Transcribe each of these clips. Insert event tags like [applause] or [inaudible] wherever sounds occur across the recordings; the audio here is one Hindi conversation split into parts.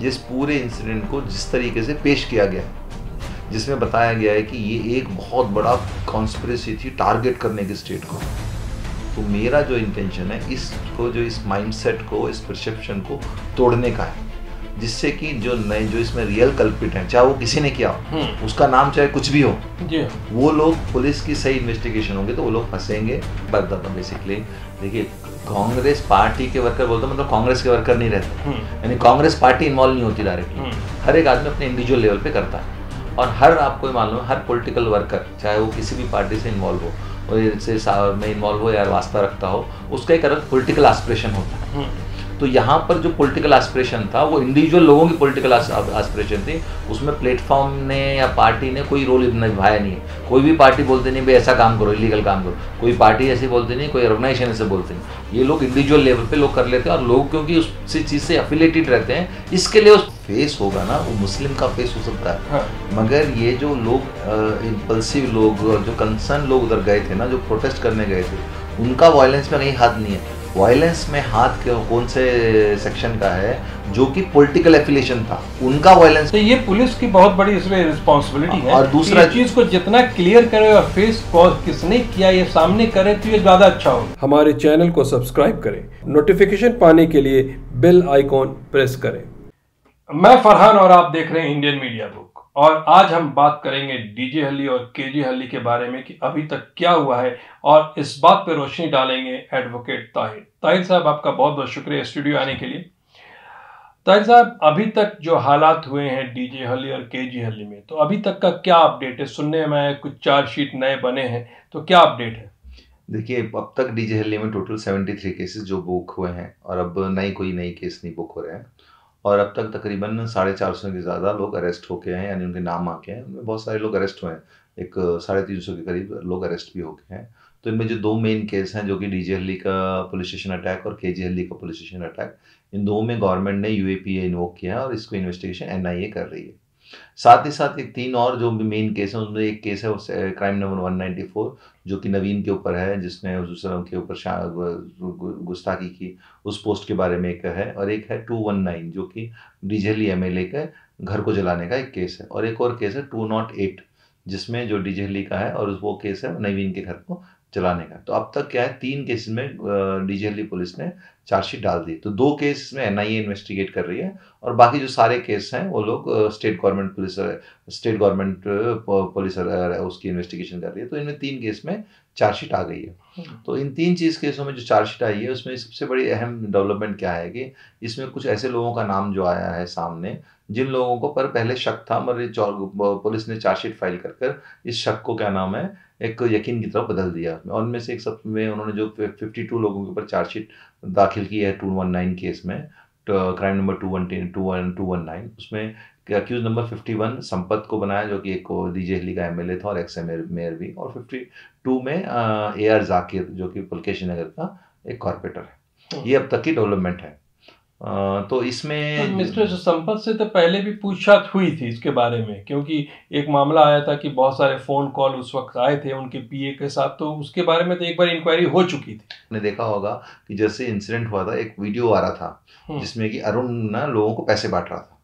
जिस पूरे इंसिडेंट को जिस तरीके से पेश किया गया जिसमें बताया गया है कि ये एक बहुत बड़ा कॉन्स्परेसी थी टारगेट करने की स्टेट को। तो मेरा जो इंटेंशन है इसको जो इस माइंडसेट को इस परसेप्शन को तोड़ने का है जिससे कि जो नए जो इसमें रियल कल्पिट हैं चाहे वो किसी ने किया हो हम्म। उसका नाम चाहे कुछ भी हो जी। वो लोग पुलिस की सही इन्वेस्टिगेशन होंगे तो वो लोग फंसेंगे बेसिकली देखिए कांग्रेस पार्टी के वर्कर बोलते मतलब कांग्रेस के वर्कर नहीं रहते। हम्म, यानी कांग्रेस पार्टी इन्वॉल्व नहीं होती डायरेक्टली हम्म, हर एक आदमी अपने इंडिविजुअल लेवल पे करता है। और हर आपको मालूम है हर पॉलिटिकल वर्कर चाहे वो किसी भी पार्टी से इन्वॉल्व हो और इससे में इन्वॉल्व हो या वास्ता रखता हो उसका एक अलग पोलिटिकल एस्पिरेशन होता है। हम्म, तो यहाँ पर जो पॉलिटिकल एस्पिरेशन था वो इंडिविजुअल लोगों की पॉलिटिकल एस्पिरेशन थी। उसमें प्लेटफॉर्म ने या पार्टी ने कोई रोल निभाया नहीं है। कोई भी पार्टी बोलते नहीं भाई ऐसा काम करो इलीगल काम करो। कोई पार्टी ऐसी बोलती नहीं कोई ऑर्गेनाइजेशन ऐसे बोलते नहीं। ये लोग इंडिविजुअल लेवल पे लोग कर लेते हैं और लोग क्योंकि उस चीज़ से अफिलेटेड रहते हैं इसके लिए उस फेस होगा ना वो मुस्लिम का फेस हो सकता है। हाँ, मगर ये जो लोग इम्पल्सिव लोग जो कंसर्न लोग उधर गए थे ना जो प्रोटेस्ट करने गए थे उनका वायलेंस में कहीं हाथ नहीं है। वायलेंस में हाथ के कौन से सेक्शन का है जो कि पॉलिटिकल एफिलिएशन था उनका वायलेंस तो ये पुलिस की बहुत बड़ी इसमें रिस्पॉन्सिबिलिटी है और दूसरा- चीज़ को जितना क्लियर करे और फेस कॉज किसने किया ये सामने करे तो ये ज़्यादा अच्छा होगा। हमारे चैनल को सब्सक्राइब करें। नोटिफिकेशन पाने के लिए बेल आइकॉन प्रेस करें। मैं फरहान और आप देख रहे हैं इंडियन मीडिया बुक और आज हम बात करेंगे डीजे हल्ली और केजे हल्ली के बारे में कि अभी तक क्या हुआ है और इस बात पर रोशनी डालेंगे एडवोकेट ताहिर ताहिर साहब, आपका बहुत बहुत शुक्रिया स्टूडियो आने के लिए। ताहिर साहब, अभी तक जो हालात हुए हैं डीजे हल्ली और केजी हल्ली में तो अभी तक का क्या अपडेट है? सुनने में आया कुछ चार्जशीट नए बने हैं तो क्या अपडेट है? देखिए, अब तक डीजे हल्ली में टोटल 73 केसेस जो बुक हुए हैं और अब नई कोई नई केस नहीं बुक हो रहे हैं। और अब तक तकरीबन साढ़े चार सौ के ज़्यादा लोग अरेस्ट होके हैं, यानी उनके नाम आके हैं। उनमें बहुत सारे लोग अरेस्ट हुए हैं। एक, साढ़े तीन सौ के करीब लोग अरेस्ट भी होके हैं। तो इनमें जो दो मेन केस हैं, जो कि डीजे हल्ली का पुलिस स्टेशन अटैक और के हल्ली का पुलिस स्टेशन अटैक इन दो में गवर्नमेंट ने यू इन्वोक किया है और इसको इन्वेस्टिगेशन एनआईए कर रही है। साथ ही साथ एक तीन और जो मेन केस है उसमें एक केस है क्राइम नंबर 194 जो कि नवीन के ऊपर है, जिसने हुजूर के ऊपर गुस्ताखी की, उस पोस्ट के बारे में एक है और एक है 219 जो कि डीजेली एमएलए के घर को जलाने का एक केस है। और एक और केस है 208 जिसमें जो डीजेली का है और वो केस है नवीन के घर को जलाने का। तो अब तक क्या है तीन केस में डीजेली पुलिस ने चार्जशीट डाल दी। तो दो केस में एनआईए इन्वेस्टिगेट कर रही है और बाकी जो सारे केस हैं वो लोग state government police state government police उसकी इन्वेस्टिगेशन कर रही है। तो इनमें तीन केस में चार्जशीट आ गई है। तो इन तीन चीज़ केसों में जो चार्जशीट आई है उसमें सबसे बड़ी अहम डेवलपमेंट क्या है कि इसमें कुछ ऐसे लोगों का नाम जो आया है सामने जिन लोगों को पर पहले शक था मगर पुलिस ने चार्जशीट फ़ाइल कर कर इस शक को क्या नाम है एक यकीन की तरफ़ बदल दिया और उनमें से एक सब में उन्होंने जो फिफ्टी टू लोगों के ऊपर चार्जशीट दाखिल की है टू वन नाइन केस में crime number two one two one two one nine उसमें accused number fifty one Sampath को बनाया जो कि एक डीजे हली का एमएलए था और एक्स एम मेयर भी और फिफ्टी टू में ए आर जाकिर जो कि पुलकेशी नगर का एक कॉरपोरेटर है। ये अब तक की डेवलपमेंट है। तो तो इसमें मिस्टर संपत से तो पहले भी पूछताछ हुई थी इसके बारे में क्योंकि एक मामला आया था कि बहुत सारे फ़ोन कॉल उस वक्त आए थे उनके पीए के साथ तो उसके बारे में तो एक बार इंक्वायरी हो चुकी थी। ने देखा होगा कि जैसे इंसिडेंट हुआ था एक वीडियो आ रहा था हम्म। जिसमें कि अरुण ना लोगों को पैसे बांट रहा था।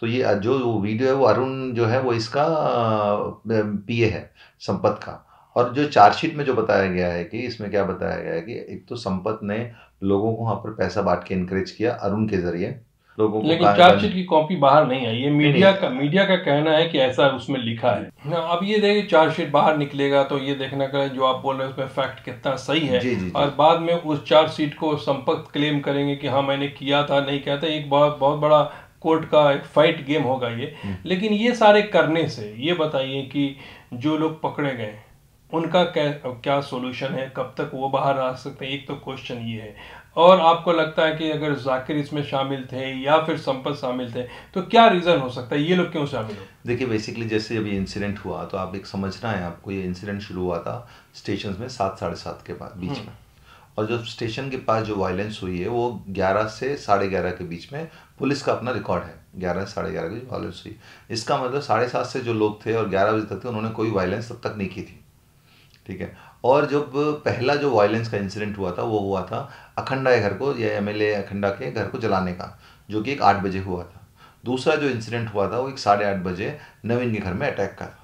तो ये जो वीडियो है वो अरुण जो है वो इसका पीए है संपत का। और जो चार्जशीट में जो बताया गया है कि इसमें क्या बताया गया है कि एक तो संपत ने लोगों को वहाँ पर पैसा बांट के इनकरेज किया अरुण के ज़रिए। लोगों को लेकिन चार्जशीट की कॉपी बाहर नहीं आई ये मीडिया का मीडिया का कहना है कि ऐसा उसमें लिखा है। अब ये देखिए चार्जशीट बाहर निकलेगा तो ये देखना करें जो आप बोल रहे हैं उसमें फैक्ट कितना सही है। जी जी जी। और बाद में उस चार्जशीट को संपर्क क्लेम करेंगे कि हाँ मैंने किया था नहीं किया था एक बहुत बहुत बड़ा कोर्ट का एक फाइट गेम होगा ये। हम्म। लेकिन ये सारे करने से ये बताइए कि जो लोग पकड़े गए उनका क्या क्या सोल्यूशन है? कब तक वो बाहर आ सकते हैं? एक तो क्वेश्चन ये है। और आपको लगता है कि अगर जाकिर इसमें शामिल थे या फिर संपत शामिल थे तो क्या रीज़न हो सकता है? ये लोग क्यों शामिल हो? देखिए बेसिकली जैसे अभी इंसिडेंट हुआ तो आप एक समझना है आपको ये इंसिडेंट शुरू हुआ था स्टेशन में सात साढ़े सात के बाद बीच में। और जब स्टेशन के पास जो वायलेंस हुई है वो ग्यारह से साढ़े ग्यारह के बीच में पुलिस का अपना रिकॉर्ड है। ग्यारह से साढ़े ग्यारह की वायलेंस हुई। इसका मतलब साढ़े सात से जो लोग थे और ग्यारह बजे तक थे उन्होंने कोई वायलेंस तब तक नहीं की थी। ठीक है। और जब पहला जो वायलेंस का इंसिडेंट हुआ था, वो हुआ था अखंडा के घर को, या एमएलए अखंडा के घर को जलाने का, जो कि एक आठ बजे हुआ था। दूसरा जो इंसिडेंट हुआ था, वो एक साढ़े आठ बजे नवीन के घर में अटैक का था।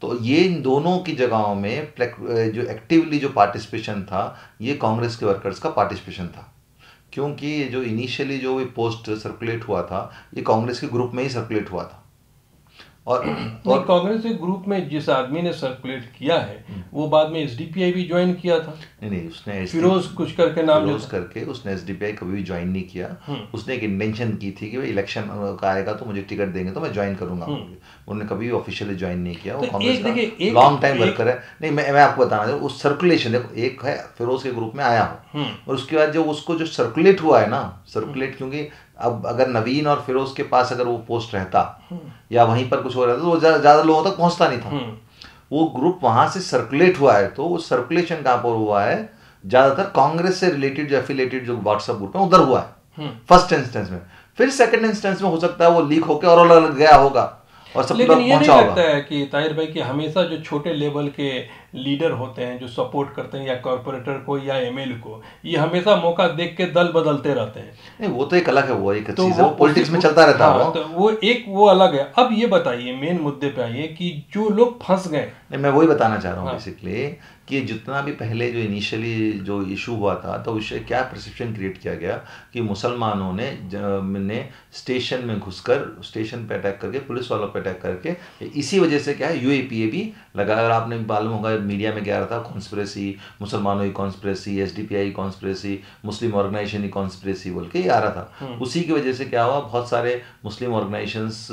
तो ये इन दोनों की जगहों में जो एक्टिवली जो पार्टिसिपेशन था, ये कांग्रेस के वर्कर्स का पार्टिसिपेशन था। क्योंकि ये जो इनिशियली जो भी पोस्ट सर्कुलेट हुआ था, ये कांग्रेस के ग्रुप में ही सर्कुलेट हुआ था। और, और कांग्रेस के ग्रुप में जिस आदमी ने सर्कुलेट किया है हम्म। वो बाद में एसडीपीआई भी ज्वाइन किया था। नहीं नहीं उसने फिरोज कुछ करके नाम फिरोज करके उसने एसडीपीआई कभी भी ज्वाइन नहीं किया। हम्म। उसने एक इंटेंशन की थी कि भाई इलेक्शन का आएगा तो मुझे टिकट देंगे तो मैं ज्वाइन करूँगा। हम्म। उन्होंने कभी ऑफिशियली ज्वाइन नहीं किया वो कांग्रेस का लॉन्ग टाइम वर्कर है। नहीं मैं मैं आपको बताना चाहूँ उस सर्कुलेशन देखो एक है फिरोज के ग्रुप में आया हूँ। और उसके बाद जो उसको जो सर्कुलेट हुआ है ना सर्कुलेट क्योंकि अब अगर नवीन और फिरोज के पास अगर वो पोस्ट रहता हम्म। या वहीं पर कुछ हो रहा था तो वो ज़्यादा लोगों तक पहुँचता नहीं था हम्म। वो ग्रुप वहाँ से सर्कुलेट हुआ है तो वो सर्कुलेशन कहाँ पर हुआ है ज़्यादातर कांग्रेस से रिलेटेड जो एफिलेटेड जो व्हाट्सएप ग्रुप है उधर हुआ है फ़र्स्ट हम्म। इंस्टेंस में फिर सेकंड इंस्टेंस में हो सकता है वो लीक होकर और अलग गया होगा और सब लेकिन ये नहीं लगता है कि ताहिर भाई कि हमेशा जो छोटे लेवल के लीडर होते हैं जो सपोर्ट करते हैं या कॉरपोरेटर को या एमएल को ये हमेशा मौका देख के दल बदलते रहते हैं। नहीं वो तो एक अलग है वो एक तो चीज़ है वो पॉलिटिक्स में चलता रहता है हाँ, तो वो एक वो अलग है। अब ये बताइए मेन मुद्दे पे आइए कि जो लोग फंस गए। नहीं मैं वही बताना चाह रहा हूँ बेसिकली हाँ। कि जितना भी पहले जो इनिशियली जो इशू हुआ था तो उससे क्या परसेप्शन क्रिएट किया गया कि मुसलमानों ने ने स्टेशन में घुसकर स्टेशन पे अटैक करके पुलिस वालों पे अटैक करके इसी वजह से क्या है यू भी लगा अगर आपने मालूम होगा मीडिया में क्या रहा था? कॉन्स्परेसी मुसलमानों की conspiracy S D P I conspiracy Muslim organisation की कॉन्स्परेसी बोल के ये आ रहा था। हम्म। उसी की वजह से क्या हुआ? बहुत सारे मुस्लिम ऑर्गेनाइजेशंस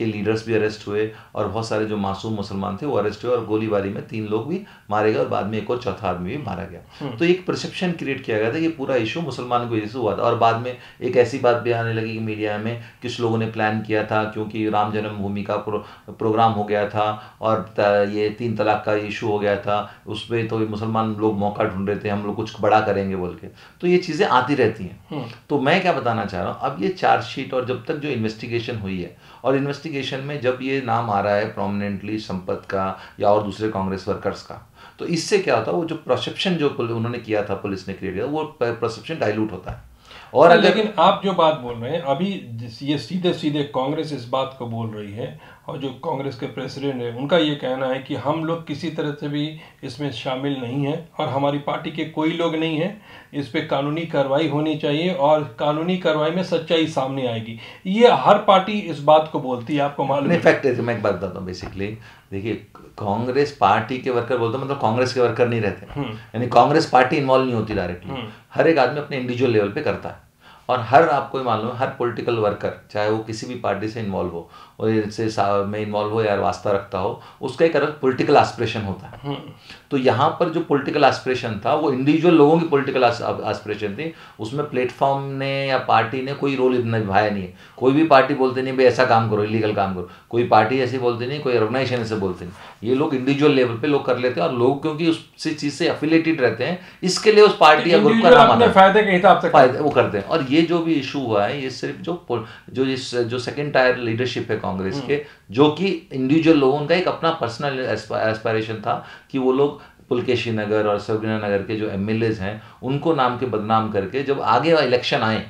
के लीडर्स भी अरेस्ट हुए और बहुत सारे जो मासूम मुसलमान थे वो अरेस्ट हुए और गोलीबारी में तीन लोग भी मारे गए और बाद में एक और चौथा आदमी भी मारा गया हम्म। तो एक परसेप्शन क्रिएट किया गया था कि पूरा इशू मुसलमान की वजह से हुआ था और बाद में एक ऐसी बात भी आने लगी कि मीडिया में किस लोगों ने प्लान किया था क्योंकि राम जन्मभूमि का प्रो, प्रोग्राम हो गया था और ये तीन तलाक का इशू हो गया था उस पर तो मुसलमान लोग मौका ढूंढ रहे थे हम लोग कुछ बड़ा करेंगे बोल के तो ये चीज़ें आती रहती हैं हम्म। तो मैं क्या बताना चाह रहा हूँ अब ये चार्जशीट और जब तक जो इन्वेस्टिगेशन हुई है और इन्वेस्टिगेशन में जब ये नाम आ रहा है प्रोमिनेंटली संपत का या और दूसरे कांग्रेस वर्कर्स का तो इससे क्या होता है वो जो परसेप्शन जो उन्होंने किया था पुलिस ने क्रिएट किया वो परसेप्शन डाइल्यूट होता है। और अगर... लेकिन आप जो बात बोल रहे हैं अभी ये सीधे सीधे कांग्रेस इस बात को बोल रही है और जो कांग्रेस के प्रेसिडेंट है उनका ये कहना है कि हम लोग किसी तरह से भी इसमें शामिल नहीं हैं और हमारी पार्टी के कोई लोग नहीं हैं। इस पर कानूनी कार्रवाई होनी चाहिए और कानूनी कार्रवाई में सच्चाई सामने आएगी। ये हर पार्टी इस बात को बोलती है आपको मालूम फैक्ट है। मैं एक बात बताता हूँ बेसिकली देखिए कांग्रेस पार्टी के वर्कर बोलते मतलब कांग्रेस के वर्कर नहीं रहते। हम्म। यानी कांग्रेस पार्टी इन्वॉल्व नहीं होती डायरेक्टली हम्म। हर एक आदमी अपने इंडिविजुअल लेवल पे करता है। और हर आपको मालूम है हर पॉलिटिकल वर्कर चाहे वो किसी भी पार्टी से इन्वॉल्व हो और इससे में इन्वॉल्व हो या वास्ता रखता हो उसका एक अलग पॉलिटिकल एस्पिरेशन होता है। हम्म। तो यहाँ पर जो पॉलिटिकल एस्पिरेशन था वो इंडिविजुअल लोगों की पॉलिटिकल एस्पिरेशन थी। उसमें प्लेटफॉर्म ने या पार्टी ने कोई रोल निभाया नहीं है। कोई भी पार्टी बोलते नहीं भाई ऐसा काम करो इलीगल काम करो। कोई पार्टी ऐसी बोलती नहीं कोई ऑर्गेनाइजेशन ऐसे बोलते नहीं। ये लोग इंडिविजुअल लेवल पे लोग कर लेते हैं और लोग क्योंकि उस चीज़ से अफिलेटेड रहते हैं इसके लिए उस पार्टी या ग्रुप का नाम फ़ायदे के हिसाब से वो करते हैं। और ये जो भी इशू हुआ है ये सिर्फ़ जो जो इस जो सेकेंड टायर लीडरशिप है कांग्रेस हम्म। के जो कि इंडिविजुअल लोगों का एक अपना पर्सनल एस्पायरेशन था कि वो लोग पुलकेशी नगर और सरगुना नगर के जो एम हैं उनको नाम के बदनाम करके जब आगे इलेक्शन आए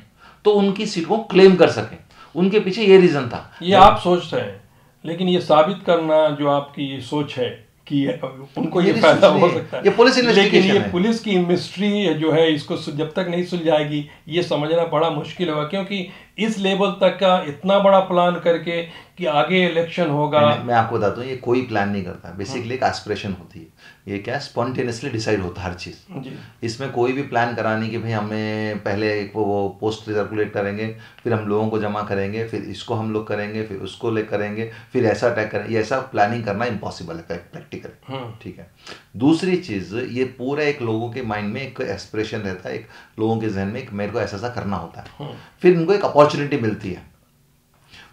तो उनकी सीट को क्लेम कर सकें उनके पीछे ये रीज़न था ये आप सोच रहे हैं लेकिन ये साबित करना जो आपकी ये सोच है कि उनको ये फ़ायदा हो सकता है। ये पुलिस लेकिन ये पुलिस की मिस्ट्री जो है इसको जब तक नहीं सुलझाएगी ये समझना बड़ा मुश्किल होगा क्योंकि इस लेवल तक का इतना बड़ा प्लान करके कि आगे इलेक्शन होगा। मैं आपको बताता हूँ ये कोई प्लान नहीं करता। बेसिकली एक एस्पिरेशन होती है। ये क्या स्पॉन्टेनियसली डिसाइड होता है हर चीज़। इसमें कोई भी प्लान करानी कि भाई हमें पहले एक वो पोस्ट सर्कुलेट करेंगे फिर हम लोगों को जमा करेंगे फिर इसको हम लोग करेंगे फिर उसको ले करेंगे फिर ऐसा अटैक करेंगे ऐसा प्लानिंग करना इम्पॉसिबल है प्रैक्टिकल हाँ। ठीक है? दूसरी चीज़ ये पूरा एक लोगों के माइंड में एक एस्पिरेशन रहता है एक लोगों के जहन में एक मेरे को ऐसा ऐसा करना होता है। हाँ। फिर उनको एक अपॉर्चुनिटी मिलती है।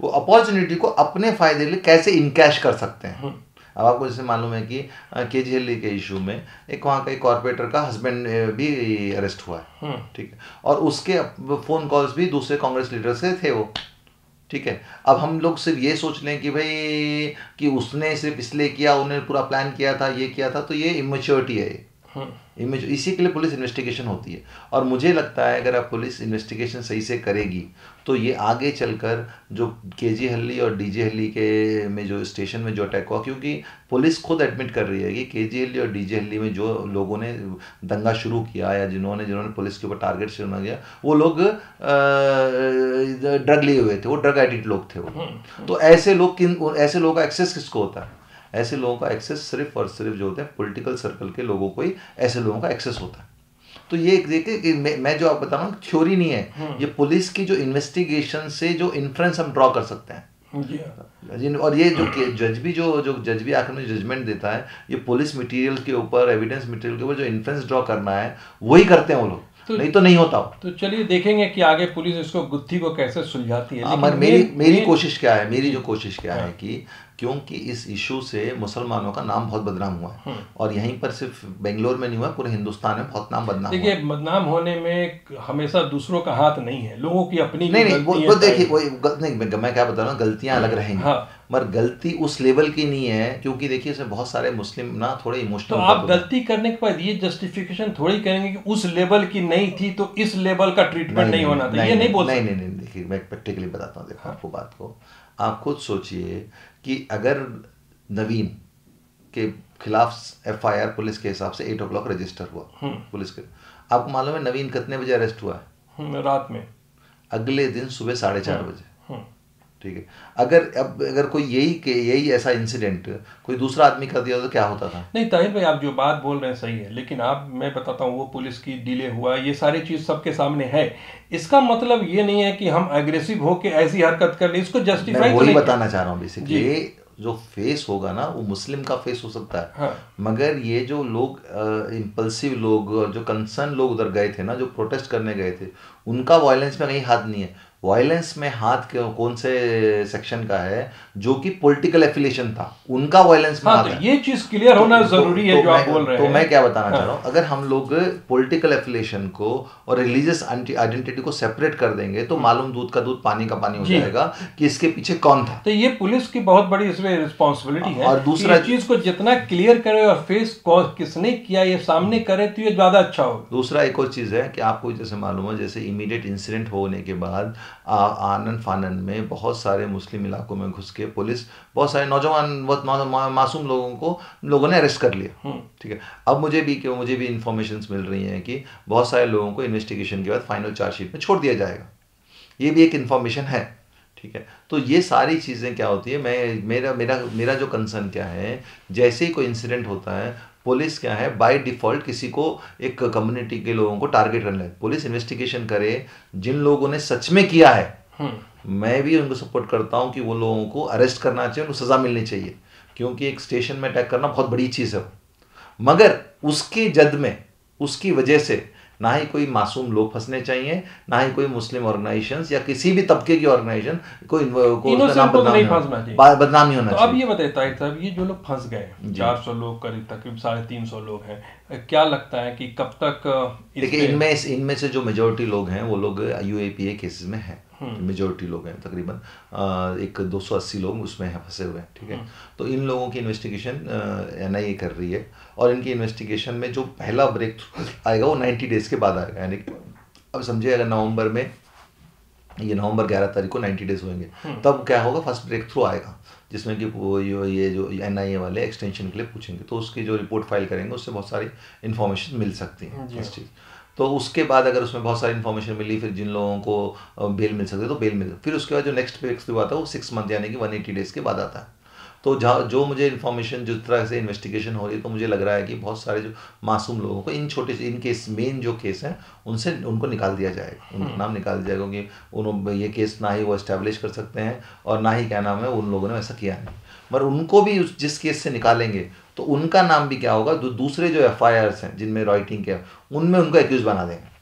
वो अपॉर्चुनिटी को अपने फ़ायदे लिए कैसे इनकैश कर सकते हैं। अब आपको जैसे मालूम है कि के जी एल के इशू में एक वहाँ का एक कॉरपोरेटर का हस्बैंड भी अरेस्ट हुआ है। हाँ। ठीक है। और उसके फ़ोन कॉल्स भी दूसरे कांग्रेस लीडर से थे वो। ठीक है। अब हम लोग सिर्फ़ ये सोच लें कि भाई कि उसने सिर्फ़ इसलिए किया उन्होंने पूरा प्लान किया था ये किया था तो ये इमेच्योरिटी है इमेज इसी के लिए पुलिस इन्वेस्टिगेशन होती है। और मुझे लगता है अगर आप पुलिस इन्वेस्टिगेशन सही से करेगी तो ये आगे चलकर जो के जी हल्ली और डी जी हल्ली के में जो स्टेशन में जो अटैक हुआ क्योंकि पुलिस खुद एडमिट कर रही है कि के जी हल्ली और डी जी हल्ली में जो लोगों ने दंगा शुरू किया या जिन्होंने जिन्होंने पुलिस के ऊपर टारगेट शुरू किया वो लोग ड्रग लिए हुए थे। वो ड्रग एडिक्ट लोग थे वो। हम्म, हम्म। तो ऐसे लोग किन ऐसे लोगों का एक्सेस किसको होता है? ऐसे लोगों का एक्सेस सिर्फ़ और सिर्फ़ जो होते हैं पॉलिटिकल सर्कल के लोगों को ही ऐसे लोगों का एक्सेस होता है। तो ये देखिए कि मैं, मैं जो आप बता रहा हूँ थ्योरी नहीं है। हम्म। ये पुलिस की जो इन्वेस्टिगेशन से जो इन्फ्लुएंस हम ड्रॉ कर सकते हैं। हाँ। और ये जो जज भी जो जो जज भी आखिर में जजमेंट देता है ये पुलिस मटेरियल के ऊपर एविडेंस मटेरियल के ऊपर जो इन्फ्लुएंस ड्रॉ करना है वही करते हैं वो लोग। तो, नहीं तो नहीं होता तो चलिए देखेंगे कि आगे पुलिस इसको गुत्थी को कैसे सुलझाती है। आ, हाँ, मेरी मेरी कोशिश क्या है मेरी जो कोशिश क्या है हाँ। कि क्योंकि इस इशू से मुसलमानों का नाम बहुत बदनाम हुआ है। हम्म। और यहीं पर सिर्फ़ बेंगलोर में नहीं हुआ पूरे हिंदुस्तान में बहुत नाम बदनाम देखिए बदनाम होने में हमेशा दूसरों का हाथ नहीं है लोगों की अपनी नहीं नहीं वो, वो देखिए वो नहीं मैं क्या बता रहा हूँ गलतियाँ अलग रहेंगी। हाँ। मगर गलती उस लेवल की नहीं है क्योंकि देखिए इसमें बहुत सारे मुस्लिम ना थोड़े इमोशनल तो आप गलती करने के बाद ये जस्टिफिकेशन थोड़ी करेंगे कि उस लेवल की नहीं थी तो इस लेवल का ट्रीटमेंट नहीं होना था। ये नहीं बोल नहीं नहीं नहीं देखिए मैं प्रैक्टिकली बताता हूँ देखो आपको बात को। आप खुद सोचिए कि अगर नवीन के खिलाफ एफआईआर पुलिस के हिसाब से एट ओ क्लॉक रजिस्टर हुआ हम्म। पुलिस के आपको मालूम है नवीन कितने बजे अरेस्ट हुआ है हम्म, रात में अगले दिन सुबह साढ़े चार हम्म। बजे ठीक है। अगर अब अगर कोई यही के यही ऐसा इंसिडेंट कोई दूसरा आदमी कर दिया तो क्या होता था? नहीं ताहिर भाई आप जो बात बोल रहे हैं सही है लेकिन आप मैं बताता हूँ वो पुलिस की डिले हुआ ये सारी चीज़ सबके सामने है। इसका मतलब ये नहीं है कि हम एग्रेसिव होकर ऐसी हरकत कर ले इसको जस्टिफाई वही तो बताना चाह रहा हूँ बेसिकली जो। फेस होगा ना वो मुस्लिम का फेस हो सकता है। हाँ। मगर ये जो लोग इम्पल्सिव लोग जो कंसर्न लोग उधर गए थे ना जो प्रोटेस्ट करने गए थे उनका वायलेंस में कहीं हाथ नहीं है। वायलेंस में हाथ कौन से सेक्शन का है जो कि पॉलिटिकल एफिलिएशन था उनका वायलेंस में हाँ, हाथ तो ये चीज़ क्लियर होना तो, ज़रूरी तो, है तो जो आप बोल रहे तो हैं। तो मैं क्या बताना हाँ। चाह रहा हूँ अगर हम लोग पॉलिटिकल एफिलिएशन को और रिलीजियस आइडेंटिटी को सेपरेट कर देंगे तो मालूम दूध का दूध पानी का पानी हो जाएगा कि इसके पीछे कौन था। तो ये पुलिस की बहुत बड़ी इसमें रिस्पॉन्सिबिलिटी है और दूसरा चीज़ को जितना क्लियर करे और फेस किसने किया ये सामने करे तो ये ज़्यादा अच्छा हो दूसरा एक और चीज़ है कि आपको जैसे मालूम है जैसे इमीडिएट इंसिडेंट होने के बाद आनंद फानन में बहुत सारे मुस्लिम इलाकों में घुस के पुलिस बहुत सारे नौजवान बहुत मासूम लोगों को लोगों ने अरेस्ट कर लिया। हम्म। ठीक है? अब मुझे भी क्यों मुझे भी इंफॉर्मेशन मिल रही हैं कि बहुत सारे लोगों को इन्वेस्टिगेशन के बाद फाइनल चार्जशीट में छोड़ दिया जाएगा। ये भी एक इन्फॉर्मेशन है। ठीक है? तो ये सारी चीज़ें क्या होती है? मैं मेरा मेरा मेरा जो कंसर्न क्या है जैसे ही कोई इंसिडेंट होता है पुलिस क्या है? बाय डिफ़ॉल्ट किसी को एक कम्युनिटी के लोगों को टारगेट करना है पुलिस इन्वेस्टिगेशन करे जिन लोगों ने सच में किया है हम्म। मैं भी उनको सपोर्ट करता हूँ कि वो लोगों को अरेस्ट करना चाहिए उनको सज़ा मिलनी चाहिए। क्योंकि एक स्टेशन में अटैक करना बहुत बड़ी चीज़ है मगर उसके जद में उसकी वजह से ना ही कोई मासूम लोग फंसने चाहिए ना ही कोई मुस्लिम ऑर्गेनाइजेशन या किसी भी तबके की ऑर्गेनाइजेशन कोई बदनामी होना। तो अब ये बताए साहब ये जो लोग फंस गए चार सौ लोग करीब तकरीब साढ़े तीन सौ लोग हैं क्या लगता है कि कब तक देखिए इनमें इनमें से जो मेजोरिटी लोग हैं वो लोग यू ए केसेस में हैं। Majority hmm. लोग हैं तकरीबन एक 280 लोग उसमें हैं फंसे हुए हैं ठीक है हम्म। तो इन लोगों की इन्वेस्टिगेशन एन आई कर रही है और इनकी इन्वेस्टिगेशन में जो पहला ब्रेक [laughs] आएगा वो 90 डेज़ के बाद आएगा यानी अब समझिए अगर नवंबर में ये नवंबर ग्यारह तारीख को 90 डेज़ होंगे हम्म। तब क्या होगा फ़र्स्ट ब्रेक थ्रू आएगा जिसमें कि वो ये जो एन आई ए वाले एक्सटेंशन के लिए पूछेंगे तो उसकी जो रिपोर्ट फ़ाइल करेंगे उससे बहुत सारी इन्फॉर्मेशन मिल सकती है इस चीज़ तो उसके बाद अगर उसमें बहुत सारी इन्फॉर्मेशन मिली फिर जिन लोगों को बेल मिल सकती है तो बेल मिल फिर उसके बाद जो नेक्स्ट पे एक्सक्लूव आता है वो सिक्स मंथ यानी कि वन एटी डेज़ के बाद आता है। तो जहाँ जो मुझे इन्फॉर्मेशन जिस तरह से इन्वेस्टिगेशन हो रही है तो मुझे लग रहा है कि बहुत सारे जो मासूम लोगों को इन छोटे इन केस मेन जो केस हैं उनसे उनको निकाल दिया जाएगा उनका हम्म। नाम निकाल दिया जाएगा क्योंकि उन्होंने ये केस ना ही वो इस्टेब्लिश कर सकते हैं और ना ही क्या नाम है उन लोगों ने ऐसा किया नहीं। मगर उनको भी उस जिस केस से निकालेंगे तो उनका नाम भी क्या होगा? जो दूसरे जो एफ़ हैं जिनमें राइटिंग के उनमें उनको एक्यूज बना देंगे।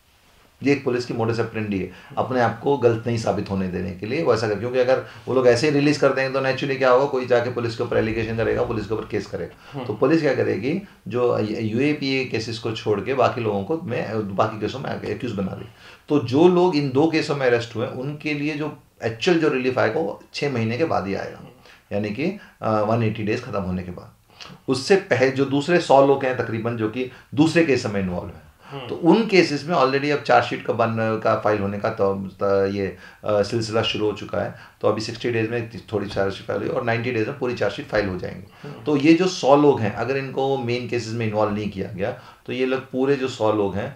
ये एक पुलिस की मोडस ऑपरेंडी है अपने आप को गलत नहीं साबित होने देने के लिए वैसा कर क्योंकि अगर वो लोग ऐसे ही रिलीज़ कर देंगे तो नेचुरली क्या होगा? कोई जाके पुलिस के ऊपर एलिगेशन करेगा पुलिस के ऊपर केस करेगा। हम्म। तो पुलिस क्या करेगी? जो यूएपीए केसेस को छोड़ के बाकी लोगों को मैं बाकी केसों में एक्यूज बना दी तो जो लोग इन दो केसों में अरेस्ट हुए उनके लिए जो एक्चुअल जो रिलीफ आएगा वो छः महीने के बाद ही आएगा। यानी कि वन एटी डेज़ खत्म होने के बाद। उससे पहले जो दूसरे सौ लोग हैं तकरीबन जो कि दूसरे केस में इन्वॉल्व हैं हम्म। तो उन केसेस में ऑलरेडी अब चार्जशीट का बन का फ़ाइल होने का तो, तो ये सिलसिला शुरू हो चुका है तो अभी सिक्सटी डेज़ में थोड़ी चार्जशीट फ़ाइल हुई और नाइन्टी डेज़ में पूरी चार्जशीट फ़ाइल हो जाएँगी हम्म। तो ये जो सौ लोग हैं अगर इनको मेन केसेस में इन्वॉल्व नहीं किया गया तो ये लोग पूरे जो सौ लोग हैं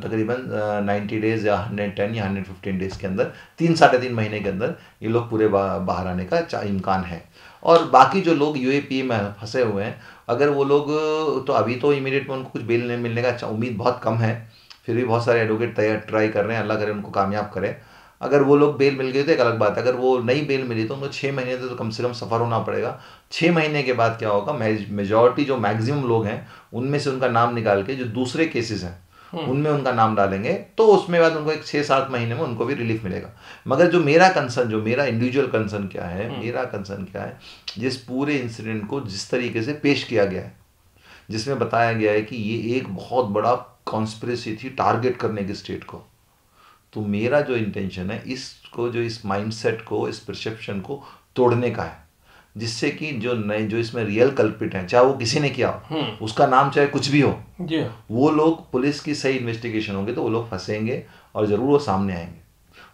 तकरीबन नाइन्टी डेज़ या हंड्रेड टेन या हंड्रेड फिफ्टीन डेज़ के अंदर तीन साढ़े तीन महीने के अंदर ये लोग पूरे बाहर आने का इम्कान है और बाकी जो लोग यू में फंसे हुए हैं, अगर वो लोग तो अभी तो इमीडिएट में उनको कुछ बेल नहीं मिलने का उम्मीद बहुत कम है, फिर भी बहुत सारे एडवोकेट तैयार ट्राई कर रहे हैं, अल्लाह करे उनको कामयाब करे अगर वो लोग बेल मिल गए तो एक अलग बात है, अगर वो नई बेल मिली तो उनको छः महीने तो कम से कम सफ़र होना पड़ेगा छः महीने के बाद क्या होगा मेजॉरिटी जो मैक्सिमम लोग हैं, उनमें से उनका नाम निकाल के जो दूसरे केसेस हैं। उनमें उनका नाम डालेंगे तो उसमें बाद उनको एक छः सात महीने में उनको भी रिलीफ मिलेगा। मगर जो मेरा कंसर्न जो मेरा इंडिविजुअल कंसर्न क्या है हम्म। मेरा कंसर्न क्या है जिस पूरे इंसिडेंट को जिस तरीके से पेश किया गया है जिसमें बताया गया है कि ये एक बहुत बड़ा कॉन्स्परेसी थी टारगेट करने की स्टेट को तो मेरा जो इंटेंशन है इसको जो इस माइंडसेट को इस परसेप्शन को तोड़ने का है। जिससे कि जो नए जो इसमें रियल कल्पिट हैं चाहे वो किसी ने किया हो हम्म। उसका नाम चाहे कुछ भी हो जी। वो लोग पुलिस की सही इन्वेस्टिगेशन होंगे तो वो लोग फंसेंगे और ज़रूर वो सामने आएँगे।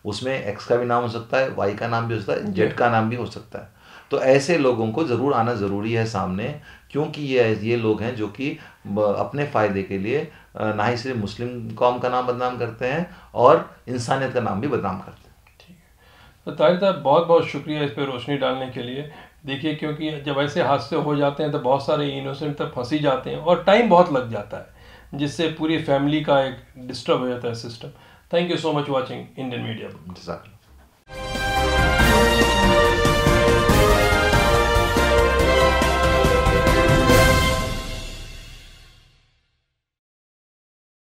उसमें एक्स का भी नाम हो सकता है वाई का नाम भी हो सकता है जेड का नाम भी हो सकता है। तो ऐसे लोगों को ज़रूर आना ज़रूरी है सामने क्योंकि ये ये लोग हैं जो कि अपने फ़ायदे के लिए ना ही सिर्फ़ मुस्लिम कौम का नाम बदनाम करते हैं और इंसानियत का नाम भी बदनाम करते हैं। ठीक है। तो ताहिर साहब बहुत बहुत शुक्रिया इस पर रोशनी डालने के लिए। देखिए, क्योंकि जब ऐसे हादसे हो जाते हैं तो बहुत सारे इनोसेंट तक फंसी जाते हैं और टाइम बहुत लग जाता है, जिससे पूरी फैमिली का एक डिस्टर्ब हो जाता है system thank you so much watching Indian media